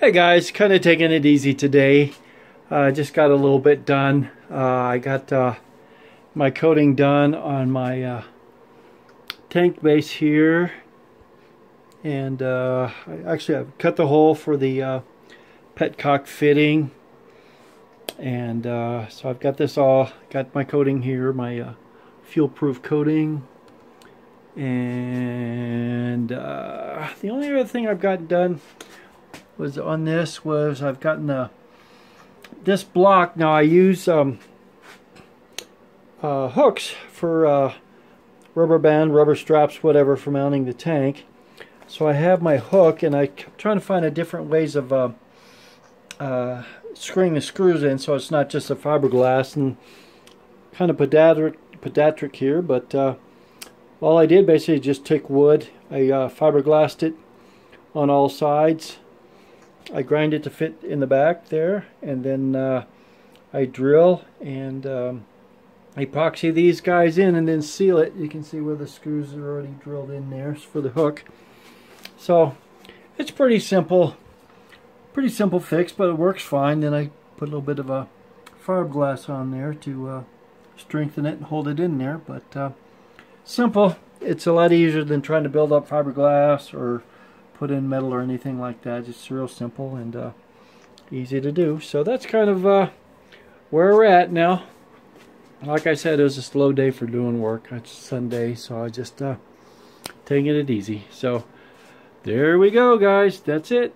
Hey guys, kind of taking it easy today. Uh, just got a little bit done. Uh, I got uh, my coating done on my uh, tank base here. And uh, I actually I've cut the hole for the uh, petcock fitting. And so I've got this all, got my coating here, my fuel-proof coating. And the only other thing I've gotten done was on this was I've gotten the this block. Now I use um, uh, hooks for uh, rubber band rubber straps whatever for mounting the tank. So I have my hook and I'm trying to find a different ways of uh, uh, screwing the screws in so it's not just a fiberglass and kind of pediatric, pediatric here but uh, all I did basically just took wood. I uh, fiberglassed it on all sides I grind it to fit in the back there and then uh, I drill and um, epoxy these guys in and then seal it. You can see where the screws are already drilled in there for the hook. So it's pretty simple, pretty simple fix, but it works fine. Then I put a little bit of a fiberglass on there to uh, strengthen it and hold it in there. But uh, simple. It's a lot easier than trying to build up fiberglass or put in metal or anything like that. It's real simple and uh, easy to do. So that's kind of uh, where we're at now. Like I said, it was a slow day for doing work. It's Sunday, so I just uh, taking it easy. So there we go, guys. That's it.